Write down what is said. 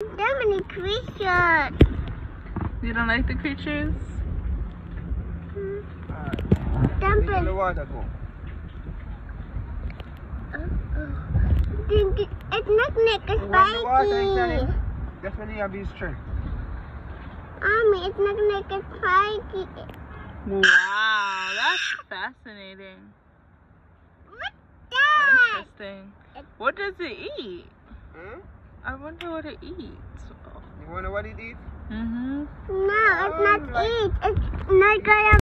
So many creatures. You don't like the creatures? Hmm. Dump In the it. water go. Think it- It's not like a You want the water, you spiky. can- That's when you have his strength. Mommy, it's not like a spiky. Wow, that's fascinating. What that? Interesting. What does it eat? I wonder what it eats. You wonder what it eats? Mm-hmm. No, it's Oh, not like- it. It's not gonna